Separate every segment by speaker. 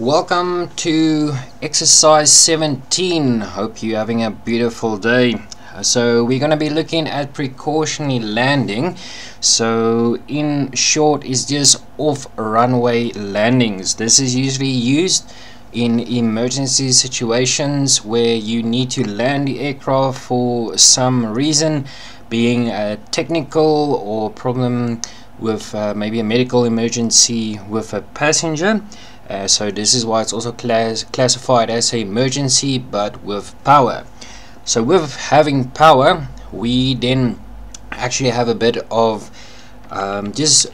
Speaker 1: Welcome to exercise 17. Hope you're having a beautiful day. So we're going to be looking at precautionary landing. So in short is just off runway landings. This is usually used in emergency situations where you need to land the aircraft for some reason being a technical or problem with uh, maybe a medical emergency with a passenger uh, so this is why it's also class classified as an emergency but with power. So with having power we then actually have a bit of um, just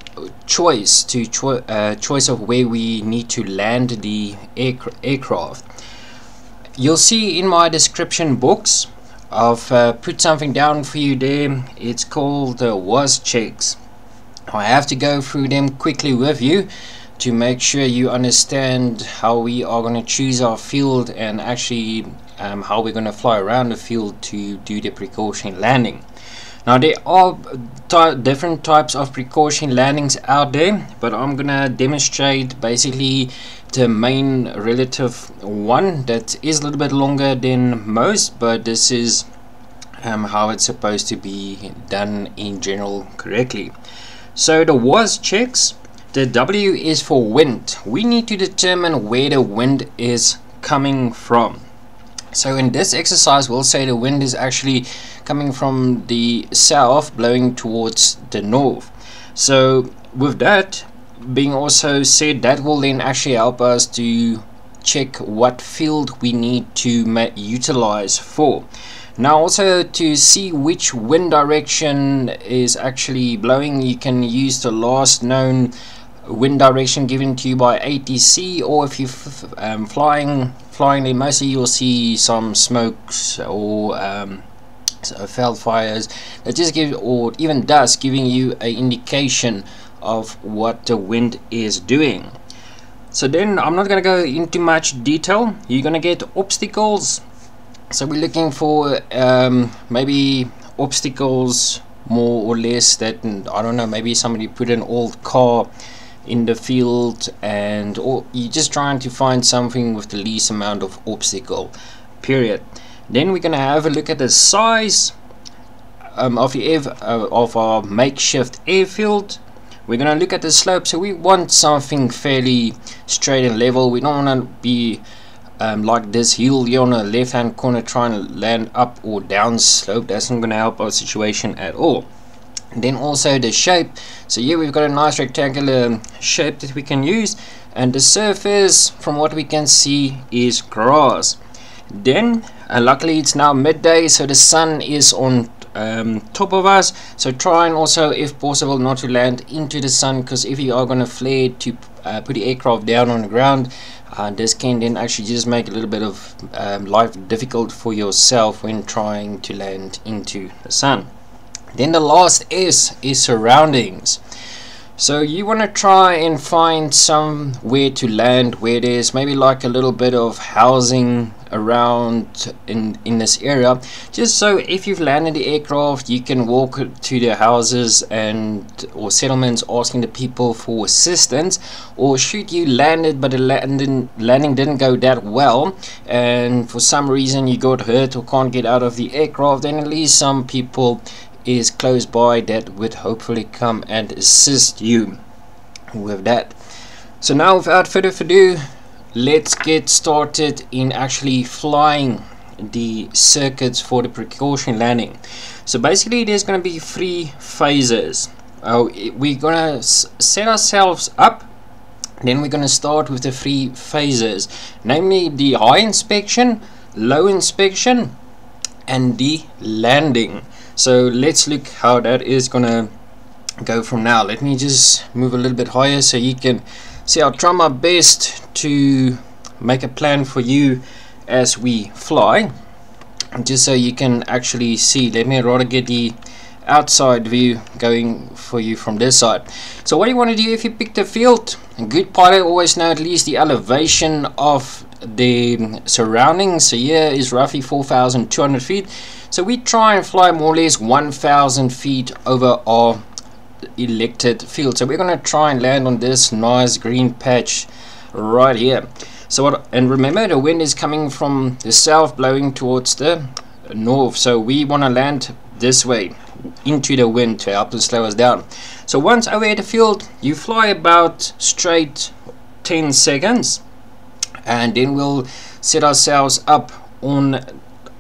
Speaker 1: choice to cho uh, choice of where we need to land the aircraft. You'll see in my description box I've uh, put something down for you there. It's called the WAS checks. I have to go through them quickly with you to make sure you understand how we are going to choose our field and actually um, how we're going to fly around the field to do the precaution landing. Now there are different types of precaution landings out there but I'm gonna demonstrate basically the main relative one that is a little bit longer than most but this is um, how it's supposed to be done in general correctly. So the WAS checks the W is for wind. We need to determine where the wind is coming from. So in this exercise we'll say the wind is actually coming from the south blowing towards the north. So with that being also said that will then actually help us to check what field we need to utilize for. Now also to see which wind direction is actually blowing you can use the last known wind direction given to you by ATC or if you're um, flying flying mostly you'll see some smokes or um, veld fires. That just give or even dust giving you an indication of what the wind is doing. So then I'm not going to go into much detail. You're going to get obstacles. So we're looking for um, maybe obstacles more or less that I don't know maybe somebody put an old car in the field and or you're just trying to find something with the least amount of obstacle period. Then we're gonna have a look at the size um, of, the air, uh, of our makeshift airfield. We're gonna look at the slope so we want something fairly straight and level. We don't want to be um, like this hill here on the left hand corner trying to land up or down slope. That's not gonna help our situation at all and then also the shape. So here we've got a nice rectangular shape that we can use. And the surface from what we can see is grass. Then uh, luckily it's now midday so the sun is on um, top of us. So try and also if possible not to land into the sun because if you are going to flare to uh, put the aircraft down on the ground uh, this can then actually just make a little bit of um, life difficult for yourself when trying to land into the sun then the last S is surroundings. So you want to try and find somewhere to land where there's maybe like a little bit of housing around in in this area. Just so if you've landed the aircraft you can walk to the houses and or settlements asking the people for assistance or shoot you landed but the landing landing didn't go that well and for some reason you got hurt or can't get out of the aircraft then at least some people is close by that would hopefully come and assist you with that. So now without further ado let's get started in actually flying the circuits for the precaution landing. So basically there's going to be three phases. Uh, we're going to set ourselves up then we're going to start with the three phases namely the high inspection low inspection and the landing so let's look how that is gonna go from now. Let me just move a little bit higher so you can see. I'll try my best to make a plan for you as we fly. Just so you can actually see. Let me rather get the outside view going for you from this side. So what do you want to do if you pick the field? A good pilot always know at least the elevation of the surroundings. So here is roughly 4,200 feet. So we try and fly more or less 1,000 feet over our elected field. So we're going to try and land on this nice green patch right here. so what and remember the wind is coming from the south blowing towards the north. So we want to land this way into the wind to help to slow us down. So once at the field you fly about straight 10 seconds and then we'll set ourselves up on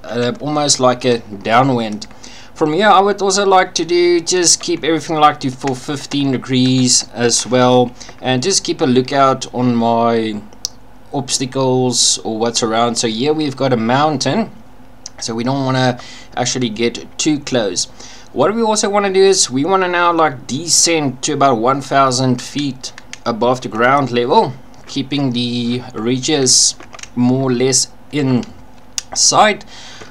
Speaker 1: uh, almost like a downwind. From here I would also like to do just keep everything like to for 15 degrees as well and just keep a lookout on my obstacles or what's around. So here we've got a mountain so we don't want to actually get too close what we also want to do is we want to now like descend to about 1000 feet above the ground level keeping the ridges more or less in sight.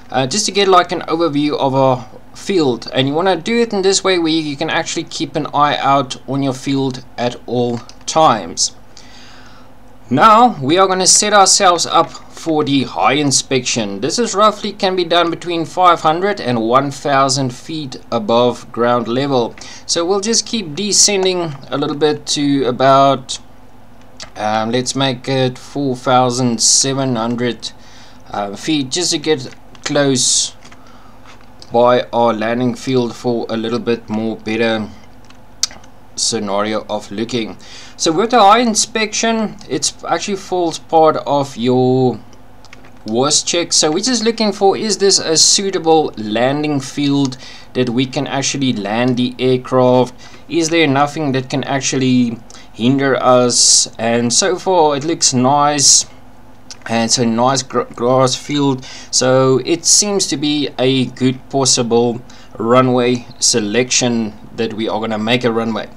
Speaker 1: Uh, just to get like an overview of our field and you want to do it in this way where you can actually keep an eye out on your field at all times. Now we are going to set ourselves up for the high inspection. This is roughly can be done between 500 and 1000 feet above ground level. So we'll just keep descending a little bit to about um, let's make it 4700 uh, feet just to get close by our landing field for a little bit more better scenario of looking. So with the high inspection it's actually falls part of your WAAS checked. so we're just looking for is this a suitable landing field that we can actually land the aircraft? Is there nothing that can actually hinder us? And so far it looks nice. And it's a nice gr grass field. So it seems to be a good possible runway selection that we are going to make a runway.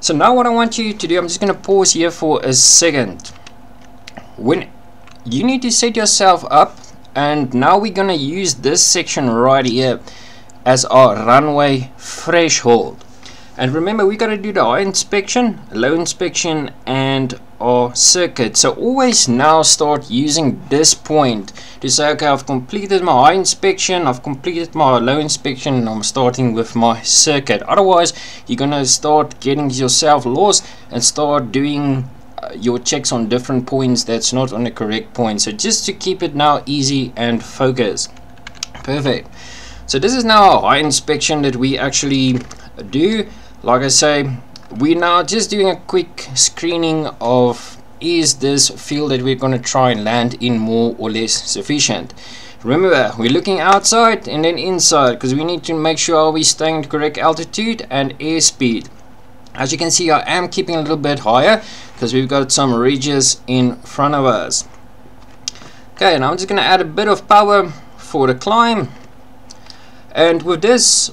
Speaker 1: So now what I want you to do I'm just going to pause here for a second. When you need to set yourself up and now we're to use this section right here as our runway threshold. And remember we got to do the high inspection low inspection and our circuit. So always now start using this point to say okay I've completed my high inspection I've completed my low inspection and I'm starting with my circuit. Otherwise you're gonna start getting yourself lost and start doing your checks on different points that's not on the correct point. So just to keep it now easy and focus perfect. So this is now a high inspection that we actually do. Like I say we're now just doing a quick screening of is this field that we're going to try and land in more or less sufficient? Remember we're looking outside and then inside because we need to make sure we're staying at correct altitude and airspeed. As you can see I am keeping a little bit higher because we've got some ridges in front of us. Okay now I'm just gonna add a bit of power for the climb. And with this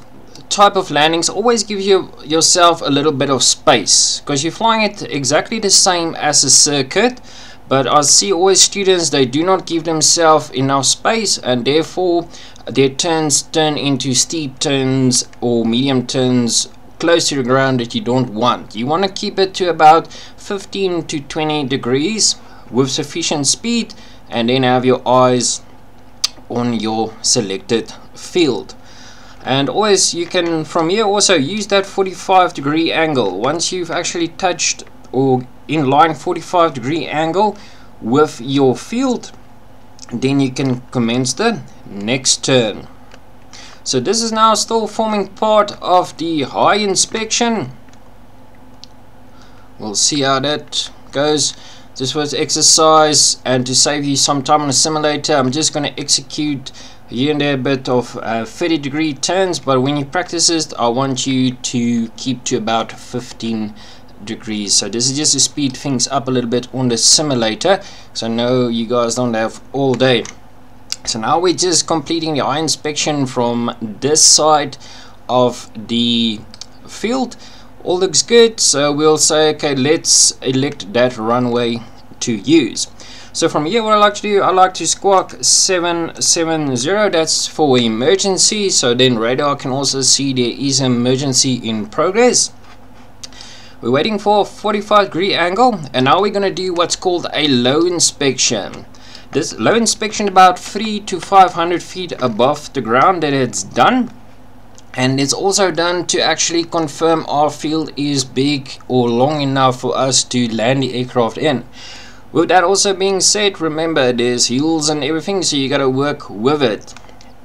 Speaker 1: type of landings always give you yourself a little bit of space because you're flying it exactly the same as a circuit but I see always students they do not give themselves enough space and therefore their turns turn into steep turns or medium turns close to the ground that you don't want. You want to keep it to about 15 to 20 degrees with sufficient speed and then have your eyes on your selected field. And always you can from here also use that 45 degree angle. Once you've actually touched or in line 45 degree angle with your field then you can commence the next turn so this is now still forming part of the high inspection. We'll see how that goes. This was exercise and to save you some time on the simulator I'm just going to execute here and there a bit of uh, 30 degree turns but when you practice it I want you to keep to about 15 degrees. So this is just to speed things up a little bit on the simulator so I know you guys don't have all day so now we're just completing the eye inspection from this side of the field all looks good so we'll say okay let's elect that runway to use so from here what I like to do, I like to squawk 770, that's for emergency, so then radar can also see there is an emergency in progress. We're waiting for a 45 degree angle and now we're going to do what's called a low inspection. This low inspection about 3 to 500 feet above the ground that it's done. And it's also done to actually confirm our field is big or long enough for us to land the aircraft in. With that also being said remember there's hills and everything so you gotta work with it.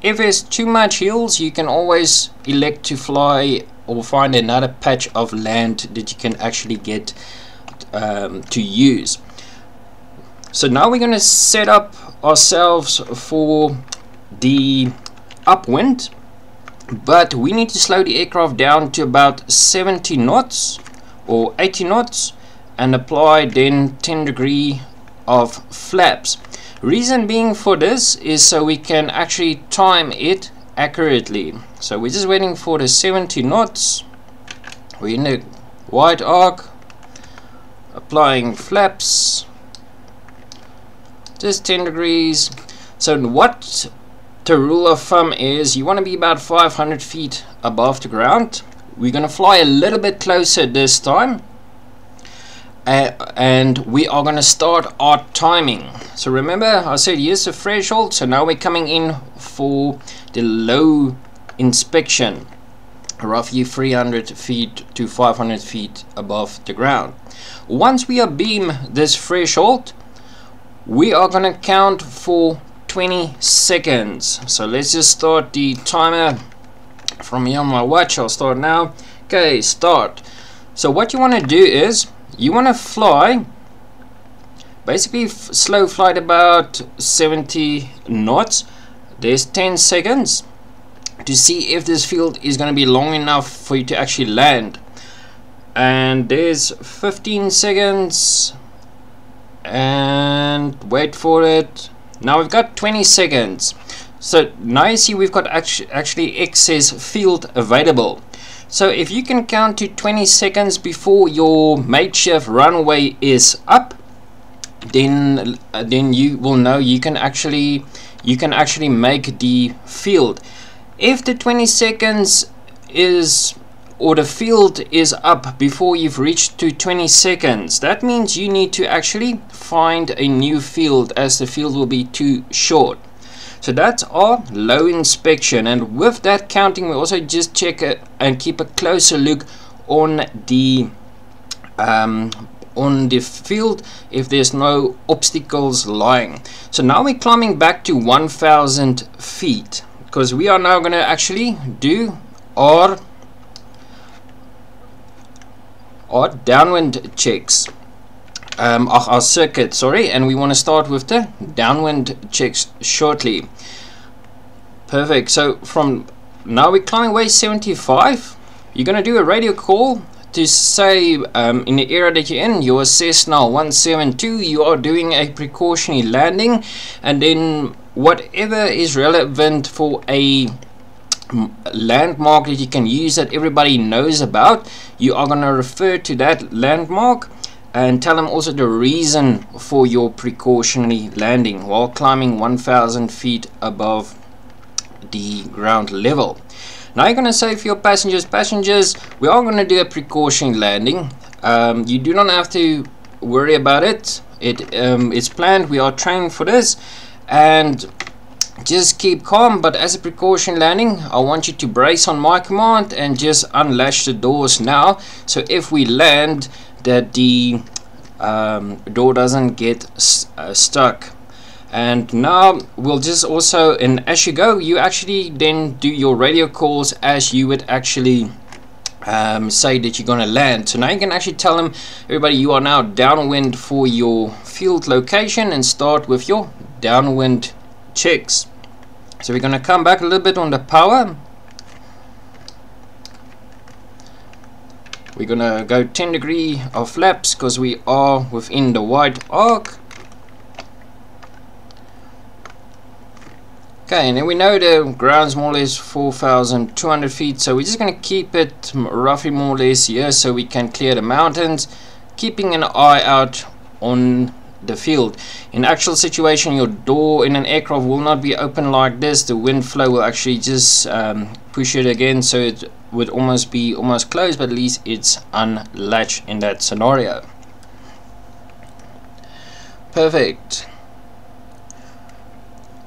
Speaker 1: If there's too much hills you can always elect to fly or find another patch of land that you can actually get um, to use so now we're going to set up ourselves for the upwind but we need to slow the aircraft down to about 70 knots or 80 knots and apply then 10 degree of flaps. Reason being for this is so we can actually time it accurately. So we're just waiting for the 70 knots. We're in the white arc applying flaps just 10 degrees. So what the rule of thumb is you want to be about 500 feet above the ground. We're going to fly a little bit closer this time. Uh, and we are going to start our timing. So remember I said here's the threshold so now we're coming in for the low inspection. Roughly 300 feet to 500 feet above the ground. Once we are beam this threshold we are to count for 20 seconds. So let's just start the timer from here on my watch. I'll start now. Okay start. So what you want to do is you want to fly basically slow flight about 70 knots. There's 10 seconds to see if this field is going to be long enough for you to actually land. And there's 15 seconds and wait for it now we've got 20 seconds. So now you see we've got actu actually excess field available. So if you can count to 20 seconds before your makeshift runway is up, then uh, then you will know you can actually you can actually make the field. If the 20 seconds is or the field is up before you've reached to 20 seconds. That means you need to actually find a new field as the field will be too short. So that's our low inspection. And with that counting we also just check it and keep a closer look on the um, on the field if there's no obstacles lying. So now we're climbing back to 1000 feet because we are now going to actually do our or downwind checks. Um, our, our circuit sorry and we want to start with the downwind checks shortly. Perfect so from now we're climbing way 75 you're gonna do a radio call to say um, in the area that you're in you're Cessna 172 you are doing a precautionary landing and then whatever is relevant for a landmark that you can use that everybody knows about you are going to refer to that landmark and tell them also the reason for your precautionary landing while climbing 1000 feet above the ground level. Now you're going to say for your passengers passengers we are going to do a precautionary landing. Um, you do not have to worry about it. It um, it's planned. We are trained for this. And just keep calm but as a precaution landing I want you to brace on my command and just unlatch the doors now. So if we land that the um, door doesn't get uh, stuck. And now we'll just also and as you go you actually then do your radio calls as you would actually um, say that you're gonna land. So now you can actually tell them everybody you are now downwind for your field location and start with your downwind checks. So we're to come back a little bit on the power. We're to go 10 degree of flaps because we are within the white arc. Okay, and then we know the ground's more or less 4,200 feet, so we're just going to keep it roughly more or less here so we can clear the mountains, keeping an eye out on the field. In actual situation, your door in an aircraft will not be open like this. The wind flow will actually just um, push it again, so it would almost be almost closed, but at least it's unlatched in that scenario. Perfect.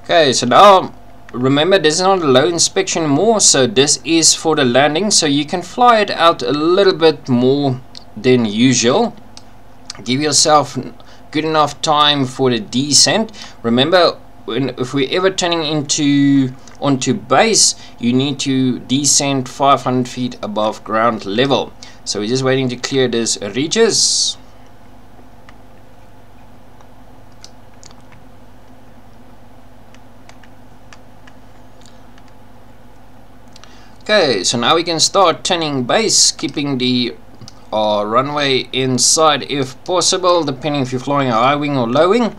Speaker 1: Okay, so now remember this is not a low inspection more, so this is for the landing, so you can fly it out a little bit more than usual. Give yourself good enough time for the descent. Remember when, if we're ever turning into onto base you need to descend 500 feet above ground level. So we're just waiting to clear this ridges Okay, so now we can start turning base, keeping the uh, runway inside if possible, depending if you're flying a high wing or low wing.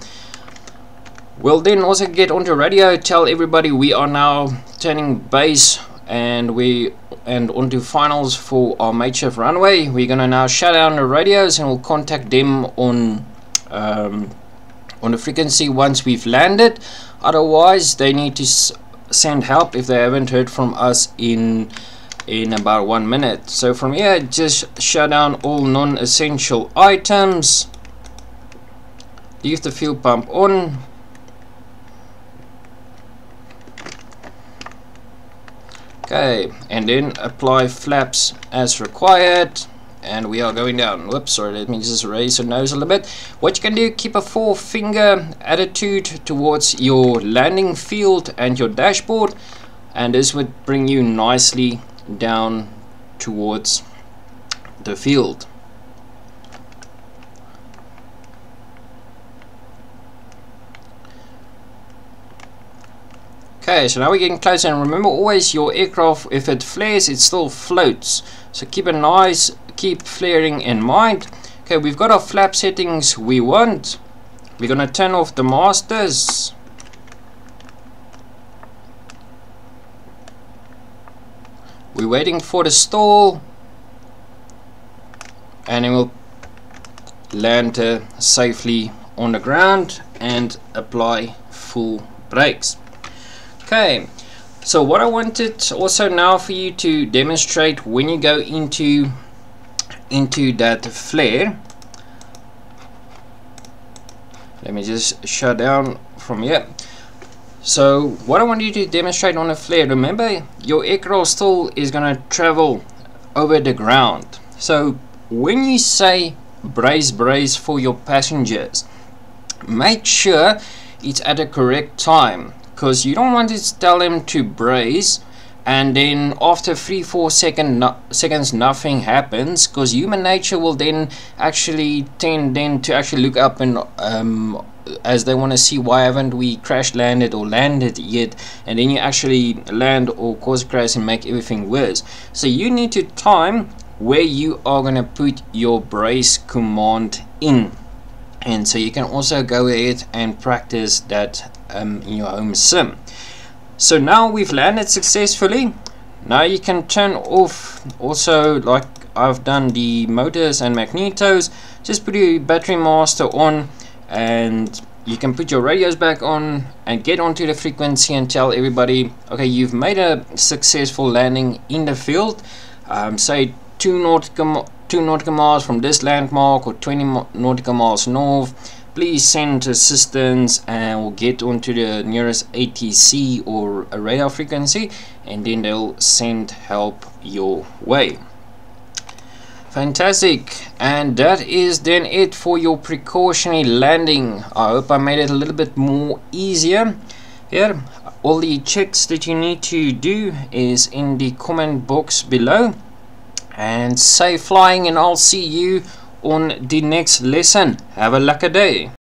Speaker 1: We'll then also get onto radio, tell everybody we are now turning base and we and onto finals for our makeshift runway. We're gonna now shut down the radios and we'll contact them on um, on the frequency once we've landed. Otherwise, they need to send help if they haven't heard from us in in about one minute. So from here just shut down all non-essential items. Leave the fuel pump on. Okay and then apply flaps as required. And we are going down. Whoops sorry let me just raise the nose a little bit. What you can do keep a four finger attitude towards your landing field and your dashboard. And this would bring you nicely down towards the field Okay, so now we're getting closer and remember always your aircraft, if it flares, it still floats. So keep an nice keep flaring in mind. Okay, we've got our flap settings we want. We're to turn off the masters. We're waiting for the stall. And then we'll land uh, safely on the ground and apply full brakes. Okay, so what I wanted also now for you to demonstrate when you go into into that flare let me just shut down from here so what I want you to demonstrate on a flare remember your aircraft still is gonna travel over the ground. So when you say brace brace for your passengers make sure it's at the correct time because you don't want to tell them to brace and then after three four second no seconds nothing happens because human nature will then actually tend then to actually look up and um, as they want to see why haven't we crash landed or landed yet and then you actually land or cause a crash and make everything worse. So you need to time where you are going to put your brace command in. And so you can also go ahead and practice that um, in your home sim. So now we've landed successfully. Now you can turn off. Also like I've done the motors and magnetos. Just put your battery master on and you can put your radios back on and get onto the frequency and tell everybody okay you've made a successful landing in the field. Um, say 2 nautical, 2 nautical miles from this landmark or 20 nautical miles north. Please send assistance and we'll get onto the nearest ATC or a radar frequency and then they'll send help your way fantastic and that is then it for your precautionary landing I hope I made it a little bit more easier here all the checks that you need to do is in the comment box below and safe flying and I'll see you on the next lesson. Have a lucky day.